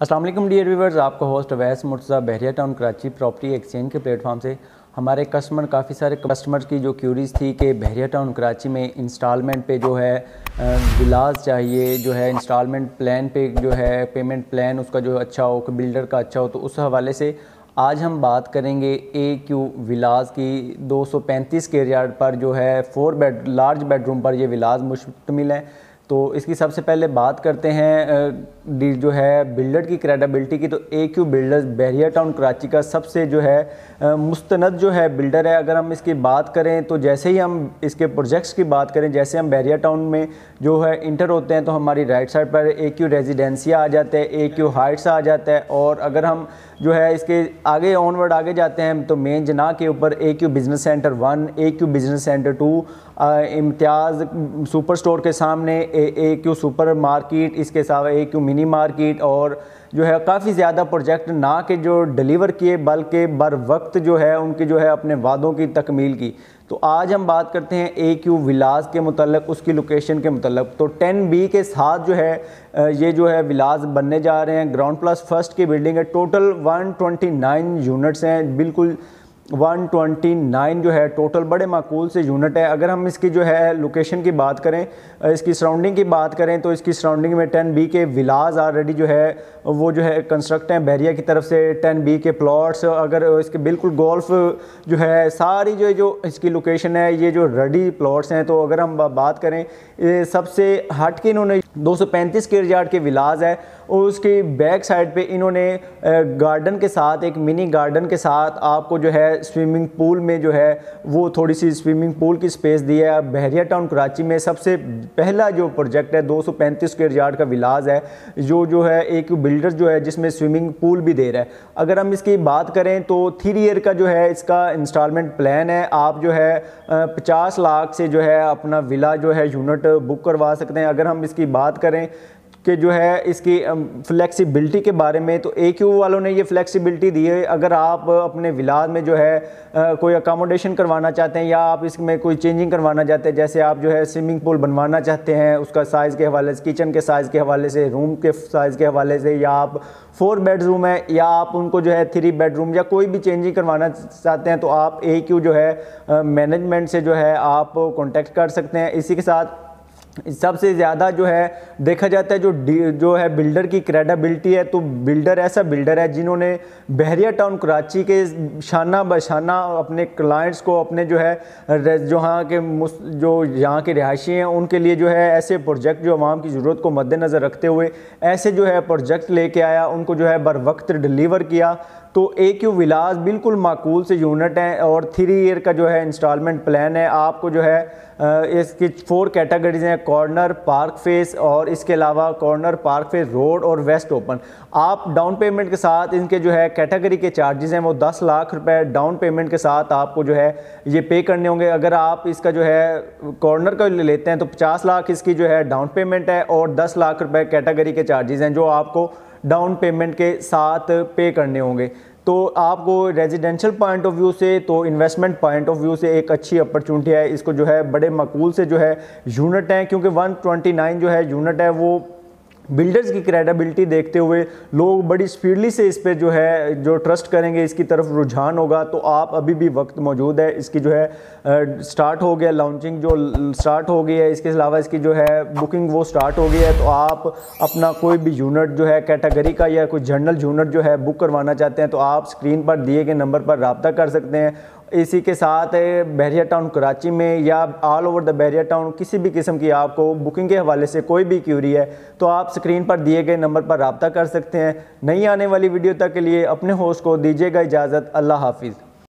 वालेकुम dear viewers आपका host Awais Murtaza Bahria town Karachi property exchange के platform से। हमारे कस्टमर काफ़ी सारे कस्टमर्स की जो क्यूरीज थी कि बहरिया टाउन कराची में इंस्टॉलमेंट पे जो है विलाज चाहिए, जो है इंस्टॉलमेंट प्लान पे जो है पेमेंट प्लान उसका जो अच्छा हो बिल्डर का अच्छा हो तो उस हवाले से आज हम बात करेंगे ए क्यू विलाज की। 235 के यार्ड पर जो है फोर बेड लार्ज बेडरूम पर ये विलाज मुश्तमिल है। तो इसकी सबसे पहले बात करते हैं जो है बिल्डर की क्रेडिबिलिटी की। तो A Q builders Bahria town Karachi का सबसे जो है मुस्तनद जो है बिल्डर है। अगर हम इसकी बात करें तो जैसे ही हम इसके प्रोजेक्ट्स की बात करें, जैसे हम बैरिया टाउन में जो है इंटर होते हैं तो हमारी राइट साइड पर ए क्यू रेजिडेंसिया आ जाता है ए क्यू हाइट्स आ जाता है। और अगर हम जो है इसके आगे ऑनवर्ड आगे जाते हैं तो मेन जना के ऊपर A Q business centre one A Q business centre two Imtiaz super store के सामने ए क्यू सुपर मार्केट, इसके अलावा ए क्यू मिनी मार्केट और जो है काफ़ी ज़्यादा प्रोजेक्ट ना के जो डिलीवर किए, बल्कि बर वक्त जो है, उनके जो है अपने वादों की तकमील की। तो आज हम बात करते हैं ए क्यू विलास के मतलब उसकी लोकेशन के मतलब तो टेन बी के साथ जो है ये जो है विलास बनने जा रहे हैं। ग्राउंड प्लस फ़र्स्ट की बिल्डिंग है। टोटल 129 यूनिट्स हैं। बिल्कुल 129 जो है टोटल बड़े माकूल से यूनिट है। अगर हम इसकी जो है लोकेशन की बात करें इसकी सराउंडिंग की बात करें तो इसकी सराउंडिंग में 10 बी के विलाज ऑलरेडी जो है, वो जो है कंस्ट्रक्ट हैं। बहरिया की तरफ़ से 10 बी के प्लॉट्स अगर इसके बिल्कुल गोल्फ जो है, सारी जो जो इसकी लोकेशन है, ये जो रेडी प्लॉट्स हैं तो अगर हम बात करें सबसे हट के इन्होंने 235 के यार्ड के विलाज है और उसकी बैक साइड पे इन्होंने गार्डन के साथ, एक मिनी गार्डन के साथ आपको जो है स्विमिंग पूल में जो है वो थोड़ी सी स्विमिंग पूल की स्पेस दी है। बहरिया टाउन कराची में सबसे पहला जो प्रोजेक्ट है 235 स्क्वेयर यार्ड का विलाज है, जो जो है एक बिल्डर जो है जिसमें स्विमिंग पूल भी दे रहा है। अगर हम इसकी बात करें तो थ्री ईयर का जो है इसका इंस्टॉलमेंट प्लान है। आप जो है पचास लाख से जो है अपना विला जो है यूनिट बुक करवा सकते हैं। अगर हम इसकी बात करें कि जो है इसकी फ्लेक्सिबिलिटी के बारे में तो ए क्यू वालों ने ये फ्लेक्सिबिलिटी दी है। अगर आप अपने विलाद में जो है कोई अकामोडेशन करवाना चाहते हैं या आप इसमें कोई चेंजिंग करवाना चाहते हैं, जैसे आप जो है स्विमिंग पूल बनवाना चाहते हैं, उसका साइज़ के हवाले से किचन के साइज़ के हवाले से रूम के साइज़ के हवाले से, या आप फोर बेडरूम है, या आप उनको जो है थ्री बेडरूम या कोई भी चेंजिंग करवाना चाहते हैं तो आप ए क्यू जो है मैनेजमेंट से जो है आप कॉन्टेक्ट कर सकते हैं। इसी के साथ सबसे ज़्यादा जो है, देखा जाता है जो जो है बिल्डर की क्रेडिबिलिटी है तो बिल्डर ऐसा बिल्डर है जिन्होंने बहरिया टाउन कराची के शाना बशाना अपने क्लाइंट्स को, अपने जो है जो यहाँ के जो यहाँ के रिहायशी हैं, उनके लिए जो है ऐसे प्रोजेक्ट जो आवाम की ज़रूरत को मद्देनज़र रखते हुए, ऐसे जो है प्रोजेक्ट लेके आया, उनको जो है बर वक्त डिलीवर किया। तो ए क्यू विलास बिल्कुल माकूल से यूनिट हैं और थ्री ईयर का जो है इंस्टॉलमेंट प्लान है। आपको जो है इसकी फोर कैटेगरीज हैं कॉर्नर पार्क फेस और इसके अलावा कॉर्नर पार्क फेस रोड और वेस्ट ओपन आप डाउन पेमेंट के साथ इनके जो है कैटेगरी के चार्जेस हैं वो दस लाख रुपए डाउन पेमेंट के साथ आपको जो है ये पे करने होंगे। अगर आप इसका जो है कॉर्नर का लेते हैं तो पचास लाख इसकी जो है डाउन पेमेंट है और दस लाख रुपये कैटेगरी के चार्जेस हैं जो आपको डाउन पेमेंट के साथ पे करने होंगे। तो आपको रेजिडेंशियल पॉइंट ऑफ़ व्यू से तो इन्वेस्टमेंट पॉइंट ऑफ़ व्यू से एक अच्छी अपॉर्चुनिटी है। इसको जो है बड़े मकूल से जो है यूनिट हैं, क्योंकि 129 जो है यूनिट है, वो बिल्डर्स की क्रेडिबिलिटी देखते हुए लोग बड़ी स्पीडली से इस पर जो है, जो ट्रस्ट करेंगे, इसकी तरफ़ रुझान होगा। तो आप अभी भी वक्त मौजूद है। इसकी जो है स्टार्ट हो गया लॉन्चिंग जो स्टार्ट हो गई है, इसके अलावा इसकी जो है बुकिंग वो स्टार्ट हो गई है। तो आप अपना कोई भी यूनिट जो है कैटेगरी का या कोई जनरल यूनिट जो है बुक करवाना चाहते हैं तो आप स्क्रीन पर दिए गए नंबर पर रबता कर सकते हैं। इसी के साथ बहरिया टाउन कराची में या all over the Bahria town, किसी भी किस्म की आपको बुकिंग के हवाले से कोई भी क्यूरी है तो आप स्क्रीन पर दिए गए नंबर पर रबता कर सकते हैं। नई आने वाली वीडियो तक के लिए अपने होस्ट को दीजिएगा इजाज़त। अल्लाह हाफिज़।